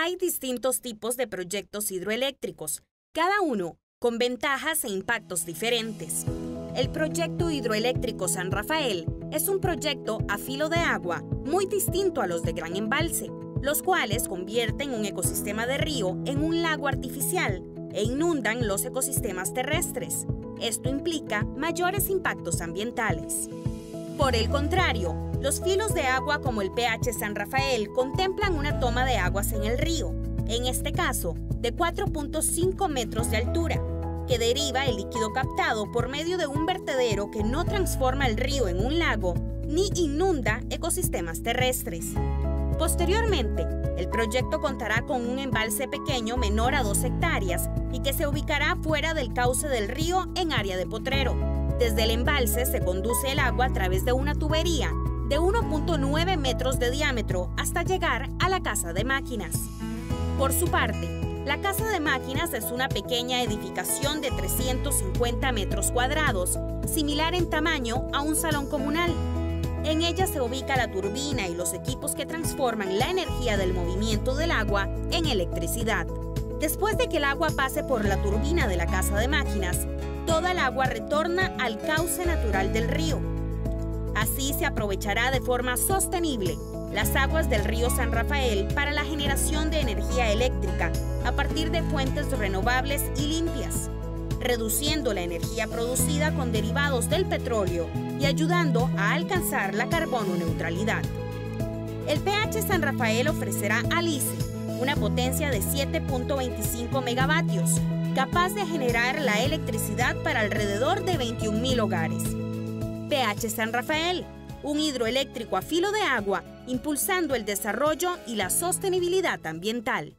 Hay distintos tipos de proyectos hidroeléctricos, cada uno con ventajas e impactos diferentes. El proyecto hidroeléctrico San Rafael es un proyecto a filo de agua muy distinto a los de Gran Embalse, los cuales convierten un ecosistema de río en un lago artificial e inundan los ecosistemas terrestres. Esto implica mayores impactos ambientales. Por el contrario, los filos de agua como el PH San Rafael contemplan una toma de aguas en el río, en este caso de 4.5 metros de altura, que deriva el líquido captado por medio de un vertedero que no transforma el río en un lago ni inunda ecosistemas terrestres. Posteriormente, el proyecto contará con un embalse pequeño menor a 2 hectáreas y que se ubicará fuera del cauce del río en área de potrero. Desde el embalse se conduce el agua a través de una tubería de 1.9 metros de diámetro hasta llegar a la casa de máquinas. Por su parte, la Casa de Máquinas es una pequeña edificación de 350 metros cuadrados, similar en tamaño a un salón comunal. En ella se ubica la turbina y los equipos que transforman la energía del movimiento del agua en electricidad. Después de que el agua pase por la turbina de la Casa de Máquinas, toda el agua retorna al cauce natural del río. Así se aprovechará de forma sostenible las aguas del río San Rafael para la generación de energía eléctrica a partir de fuentes renovables y limpias, reduciendo la energía producida con derivados del petróleo y ayudando a alcanzar la carbono neutralidad. El PH San Rafael ofrecerá a LICE una potencia de 7.25 megavatios, capaz de generar la electricidad para alrededor de 21.000 hogares. PH San Rafael, un hidroeléctrico a filo de agua, impulsando el desarrollo y la sostenibilidad ambiental.